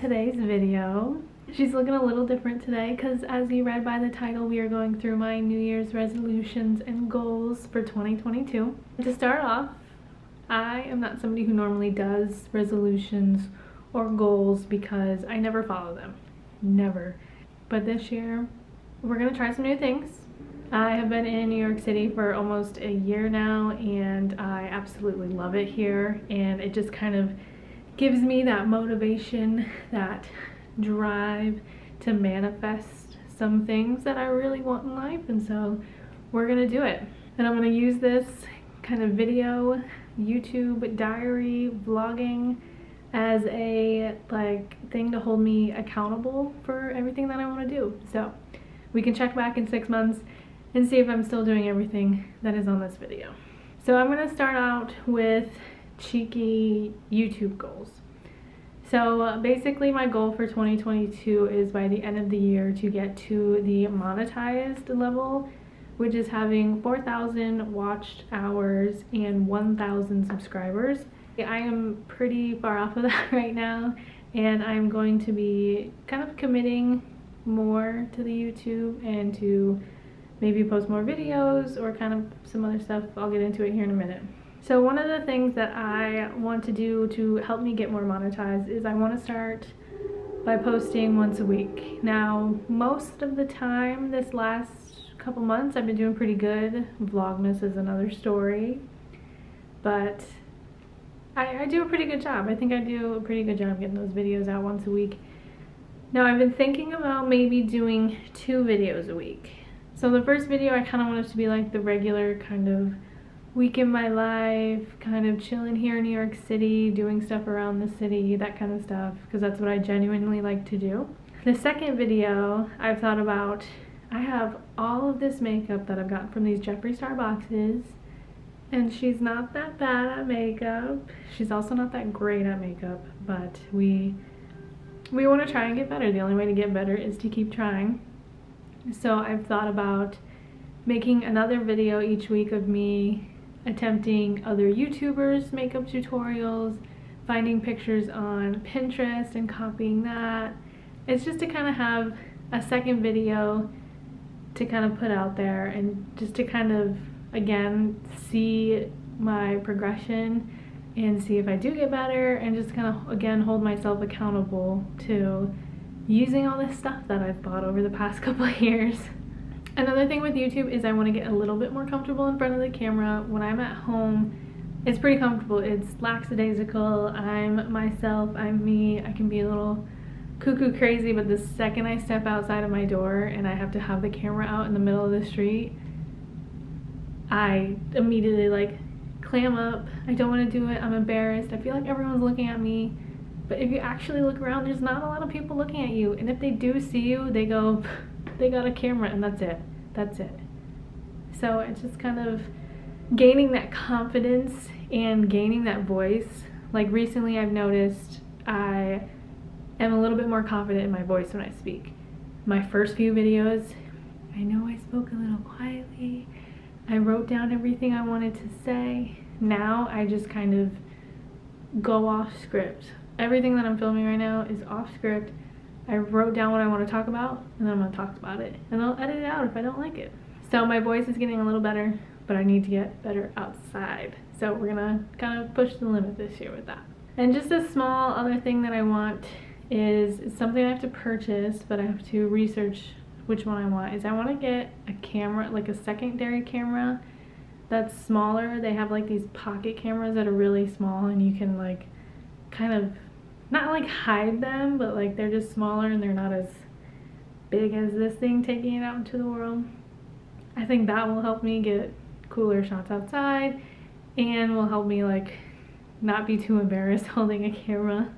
today's video. She's looking a little different today because as you read by the title, we are going through my New Year's resolutions and goals for 2022. To start off, I am not somebody who normally does resolutions or goals because I never follow them. Never. But this year, we're gonna try some new things. I have been in New York City for almost a year now and I absolutely love it here and it just kind of gives me that motivation, that drive to manifest some things that I really want in life and so we're gonna do it. And I'm gonna use this kind of video, YouTube, diary, vlogging as a like thing to hold me accountable for everything that I want to do. So we can check back in six months and see if I'm still doing everything that is on this video. So I'm going to start out with cheeky YouTube goals. So uh, basically my goal for 2022 is by the end of the year to get to the monetized level, which is having 4,000 watched hours and 1,000 subscribers. I am pretty far off of that right now and I'm going to be kind of committing more to the YouTube and to maybe post more videos or kind of some other stuff. I'll get into it here in a minute. So one of the things that I want to do to help me get more monetized is I want to start by posting once a week. Now, most of the time this last couple months I've been doing pretty good. Vlogmas is another story. But I, I do a pretty good job. I think I do a pretty good job getting those videos out once a week. Now I've been thinking about maybe doing two videos a week. So the first video I kind of want it to be like the regular kind of week in my life, kind of chilling here in New York City, doing stuff around the city, that kind of stuff, because that's what I genuinely like to do. The second video I've thought about, I have all of this makeup that I've gotten from these Jeffree Star boxes and she's not that bad at makeup. She's also not that great at makeup, but we we want to try and get better. The only way to get better is to keep trying. So I've thought about making another video each week of me attempting other YouTubers makeup tutorials, finding pictures on Pinterest and copying that. It's just to kind of have a second video to kind of put out there and just to kind of again see my progression and see if I do get better and just kind of again hold myself accountable to using all this stuff that I've bought over the past couple years. Another thing with YouTube is I want to get a little bit more comfortable in front of the camera. When I'm at home, it's pretty comfortable. It's lackadaisical. I'm myself. I'm me. I can be a little cuckoo crazy, but the second I step outside of my door and I have to have the camera out in the middle of the street, I immediately like clam up. I don't want to do it. I'm embarrassed. I feel like everyone's looking at me. But if you actually look around, there's not a lot of people looking at you. And if they do see you, they go, they got a camera and that's it. That's it. So it's just kind of gaining that confidence and gaining that voice. Like recently I've noticed I am a little bit more confident in my voice when I speak. My first few videos, I know I spoke a little quietly I wrote down everything I wanted to say. Now I just kind of go off script. Everything that I'm filming right now is off script. I wrote down what I want to talk about and then I'm going to talk about it. And I'll edit it out if I don't like it. So my voice is getting a little better, but I need to get better outside. So we're going to kind of push the limit this year with that. And just a small other thing that I want is something I have to purchase, but I have to research which one I want is I want to get a camera, like a secondary camera that's smaller. They have like these pocket cameras that are really small and you can like kind of not like hide them, but like they're just smaller and they're not as big as this thing taking it out into the world. I think that will help me get cooler shots outside and will help me like not be too embarrassed holding a camera.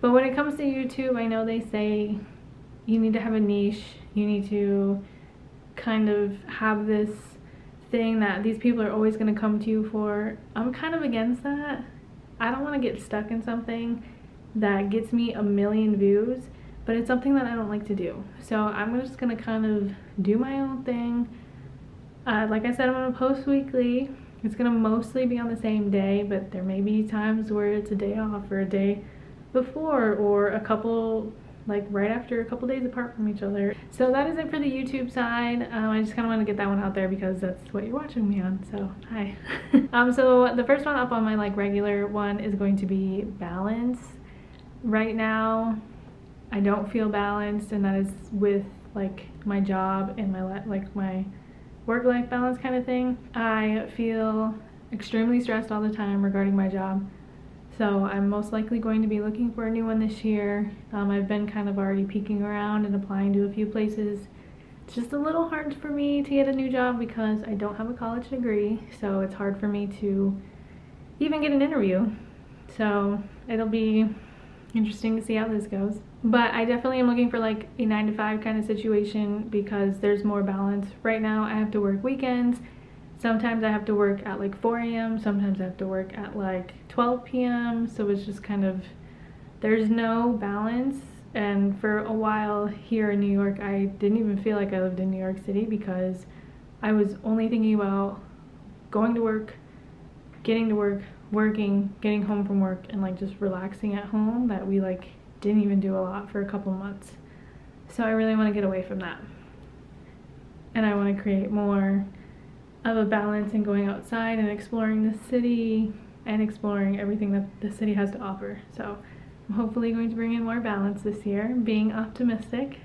But when it comes to YouTube, I know they say you need to have a niche you need to kind of have this thing that these people are always going to come to you for. I'm kind of against that. I don't want to get stuck in something that gets me a million views, but it's something that I don't like to do. So I'm just to kind of do my own thing. Uh, like I said, I'm to post weekly. It's gonna mostly be on the same day, but there may be times where it's a day off or a day before or a couple like right after a couple days apart from each other. So that is it for the YouTube side. Um, I just kind of want to get that one out there because that's what you're watching me on. So hi. um, so the first one up on my like regular one is going to be balance. Right now, I don't feel balanced, and that is with like my job and my like my work-life balance kind of thing. I feel extremely stressed all the time regarding my job. So I'm most likely going to be looking for a new one this year. Um, I've been kind of already peeking around and applying to a few places. It's just a little hard for me to get a new job because I don't have a college degree. So it's hard for me to even get an interview. So it'll be interesting to see how this goes. But I definitely am looking for like a 9 to 5 kind of situation because there's more balance. Right now I have to work weekends sometimes I have to work at like 4 a.m. Sometimes I have to work at like 12 p.m. So it's just kind of, there's no balance. And for a while here in New York, I didn't even feel like I lived in New York City because I was only thinking about going to work, getting to work, working, getting home from work, and like just relaxing at home that we like didn't even do a lot for a couple months. So I really want to get away from that. And I want to create more of a balance in going outside and exploring the city and exploring everything that the city has to offer. So I'm hopefully going to bring in more balance this year, being optimistic.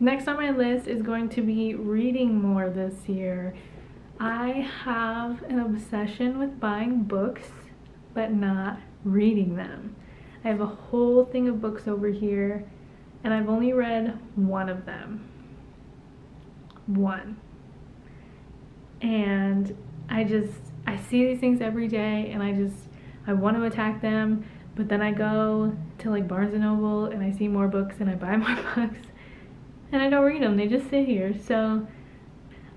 Next on my list is going to be reading more this year. I have an obsession with buying books, but not reading them. I have a whole thing of books over here, and I've only read one of them. One. And I just I see these things every day and I just I want to attack them but then I go to like Barnes and Noble and I see more books and I buy more books and I don't read them they just sit here. So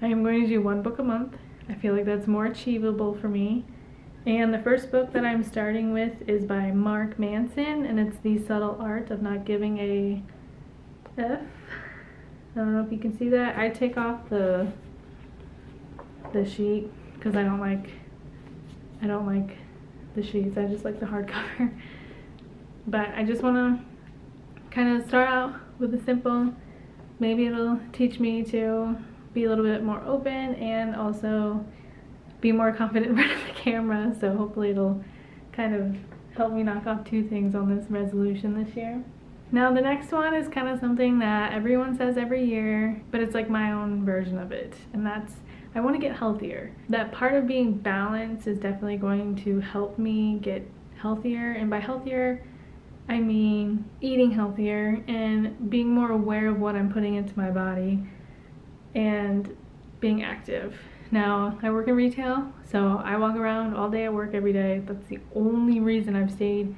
I am going to do one book a month. I feel like that's more achievable for me and the first book that I'm starting with is by Mark Manson and it's The Subtle Art of Not Giving a F I don't know if you can see that I take off the the sheet because I don't like I don't like the sheets. I just like the hardcover. but I just want to kind of start out with a simple. Maybe it'll teach me to be a little bit more open and also be more confident in front of the camera. So hopefully it'll kind of help me knock off two things on this resolution this year. Now the next one is kind of something that everyone says every year, but it's like my own version of it. And that's I want to get healthier. That part of being balanced is definitely going to help me get healthier. And by healthier, I mean eating healthier and being more aware of what I'm putting into my body and being active. Now, I work in retail, so I walk around all day at work every day. That's the only reason I've stayed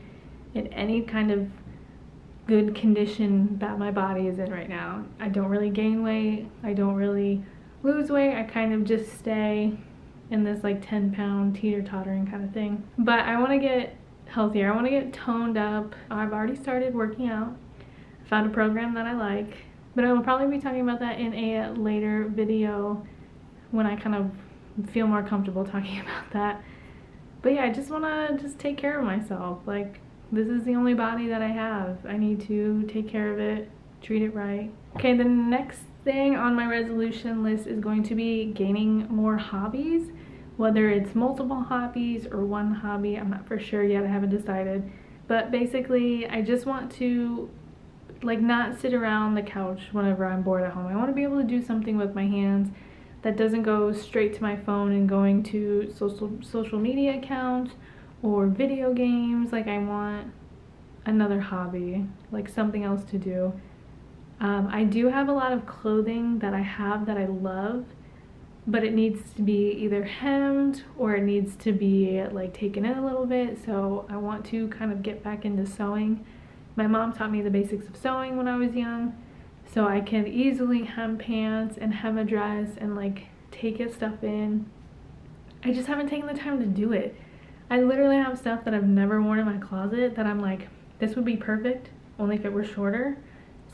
in any kind of good condition that my body is in right now. I don't really gain weight. I don't really lose weight, I kind of just stay in this like 10 pound teeter tottering kind of thing. But I want to get healthier. I want to get toned up. I've already started working out. I found a program that I like. But I will probably be talking about that in a later video when I kind of feel more comfortable talking about that. But yeah, I just want to just take care of myself. Like, this is the only body that I have. I need to take care of it, treat it right. Okay, the next thing on my resolution list is going to be gaining more hobbies whether it's multiple hobbies or one hobby i'm not for sure yet i haven't decided but basically i just want to like not sit around the couch whenever i'm bored at home i want to be able to do something with my hands that doesn't go straight to my phone and going to social social media accounts or video games like i want another hobby like something else to do um, I do have a lot of clothing that I have that I love, but it needs to be either hemmed or it needs to be like taken in a little bit. So I want to kind of get back into sewing. My mom taught me the basics of sewing when I was young. So I can easily hem pants and hem a dress and like take it stuff in. I just haven't taken the time to do it. I literally have stuff that I've never worn in my closet that I'm like, this would be perfect, only if it were shorter.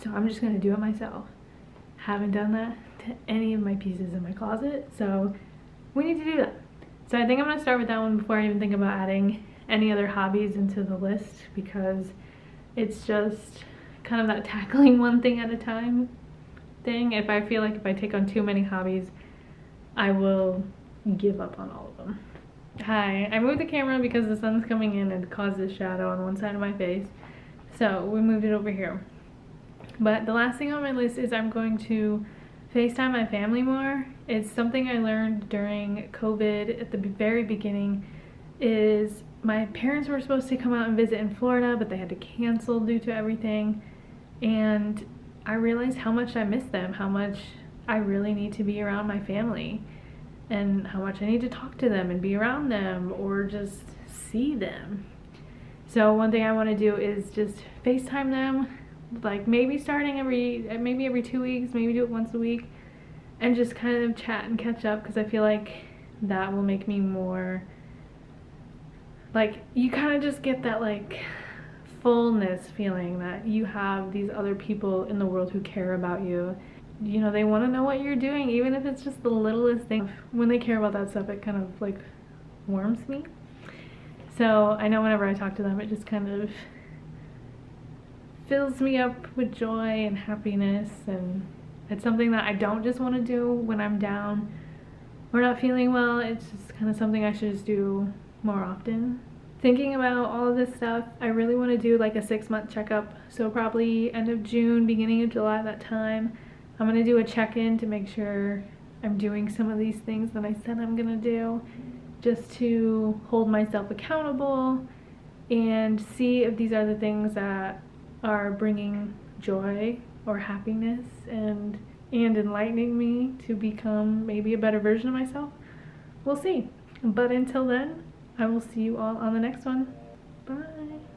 So I'm just gonna do it myself. Haven't done that to any of my pieces in my closet, so we need to do that. So I think I'm gonna start with that one before I even think about adding any other hobbies into the list because it's just kind of that tackling one thing at a time thing. If I feel like if I take on too many hobbies, I will give up on all of them. Hi, I moved the camera because the sun's coming in and causes shadow on one side of my face. So we moved it over here. But the last thing on my list is I'm going to FaceTime my family more. It's something I learned during COVID at the very beginning is my parents were supposed to come out and visit in Florida, but they had to cancel due to everything. And I realized how much I miss them, how much I really need to be around my family, and how much I need to talk to them and be around them or just see them. So one thing I want to do is just FaceTime them, like maybe starting every, maybe every two weeks, maybe do it once a week, and just kind of chat and catch up because I feel like that will make me more like you kind of just get that like fullness feeling that you have these other people in the world who care about you. You know they want to know what you're doing even if it's just the littlest thing. When they care about that stuff it kind of like warms me. So i know whenever i talk to them it just kind of fills me up with joy and happiness. And it's something that i don't just want to do when i'm down or not feeling well. It's just kind of something i should just do more often. Thinking about all of this stuff, I really want to do like a six month checkup. So probably end of June, beginning of July, that time. I'm going to do a check-in to make sure I'm doing some of these things that I said I'm going to do just to hold myself accountable and see if these are the things that are bringing joy or happiness and and enlightening me to become maybe a better version of myself. We'll see. But until then, I will see you all on the next one. Bye.